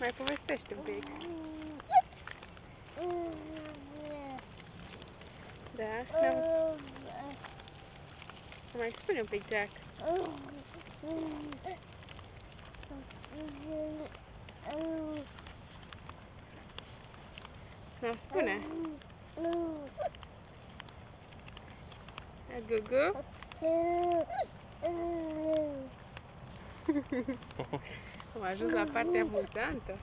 Mai povestește un pic. Da? Ne-am... Mai spune un pic, Jack. Nu, spune. A Gugu? Am ajuns la partea amuzantă.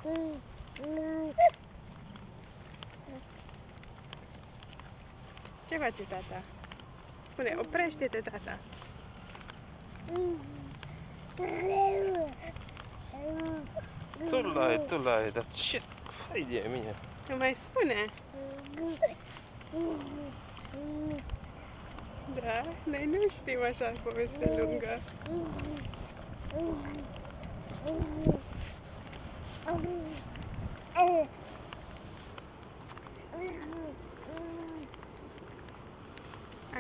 Ce face tata? Spune, oprește-te, tata. Tu l-ai, tu l-ai, dar ce fai de mine? Nu mai spune. Da? Noi nu știm așa poveste lungă. A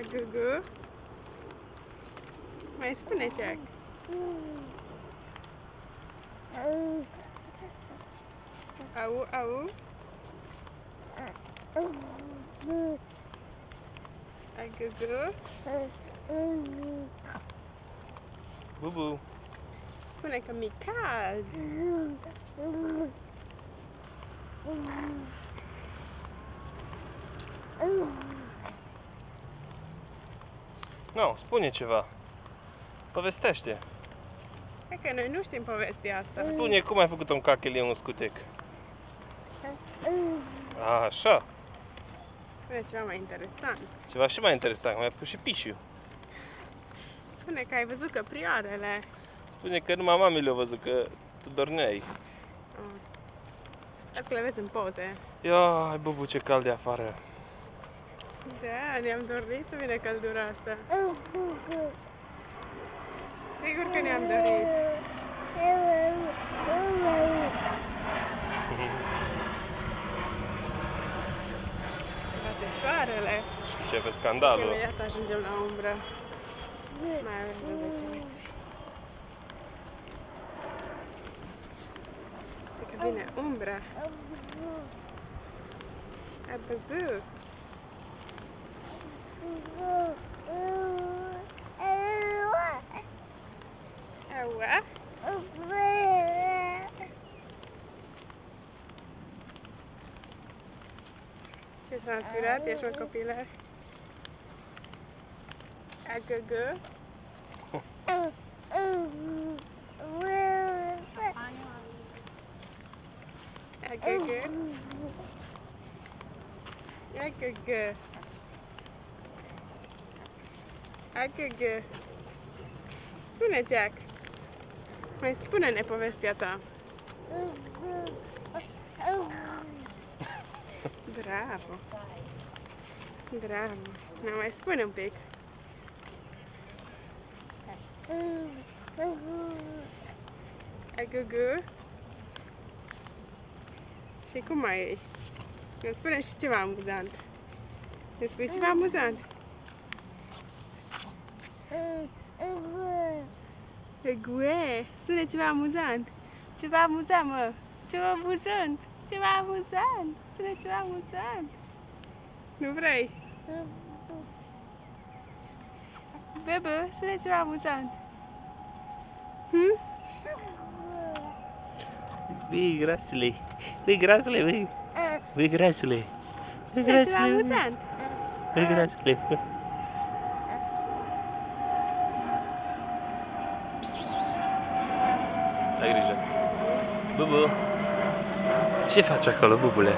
Gugu? Mai spune, Jack. Au, au. A Gugu? Bubu. Spune că mi cald. Nu, spune ceva. Povestește. E că noi nu știm povestea asta. Spune cum ai făcut un cachelie un scutec. A, așa. Spune ceva mai interesant. Ceva și mai interesant, mai ai pus și pișiu. Spune că ai văzut căprioarele. Spune că numai mami le-a văzut că tu dormeai. Oh. Dacă le vezi în poze. Ia, ai bubu ce cald de afară. Da, ne-am dorit să vină căldura asta. Sigur că ne-am dorit. Bate soarele. Ce pe scandalul. Imediat ajungem la umbră. Mai avem vreo 10 minute. Cred că vine umbra. Ai văzut? Aua? Ce s-a inspirat? Ești un copilă? A găgă? A găgă? A găgă? A găgă? Spune, Jack. Mai spune-ne povestea ta. Bravo. Bravo. Ne mai spune un pic. A gugu? Și cum mai ești? Ne spune și ceva amuzant. Ne spui ceva amuzant. Gue, spune ceva amuzant. Ceva amuzant, mă. Ceva amuzant. Ceva amuzant. Spune ceva amuzant. Nu vrei? Bebe, spune ceva amuzant. Hm? Vii, grasule. Vii, grasule, vii. Vii, grasule. Vii, Spune ceva grasule. amuzant. Vii, grasule. Ai grijă. Bubu. Ce faci acolo, bubule?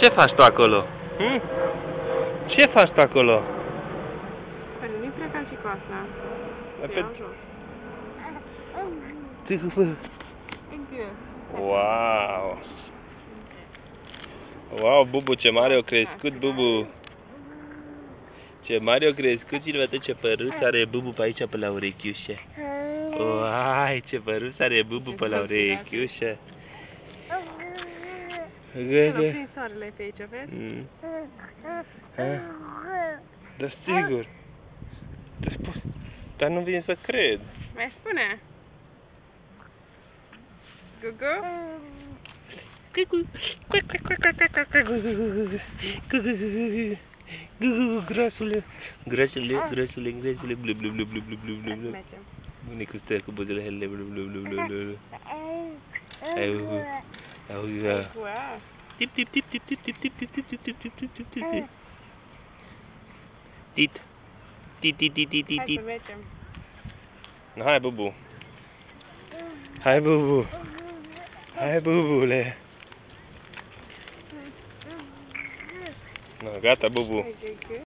Ce faci tu acolo? Hm? Ce faci tu acolo? Păi nu-i pleca și cu asta. Pe- Te iau jos. Încă. Wow! Wow, Bubu, ce mare o crescut, Bubu! Ce mare o crescut și uite ce păruț are Bubu pe aici, pe la urechiușe. Uai, ce păruț are Bubu pe la urechiușe. Să nu Găgă. prind soarele pe aici, vezi? Mm. Ha? Da, sigur. Te spus. Dar nu vin să cred. Mai spune. Gugu? Hi, boo boo. grasule, blu blu Hi boo boo. Hi bubu le. Gata Bubu.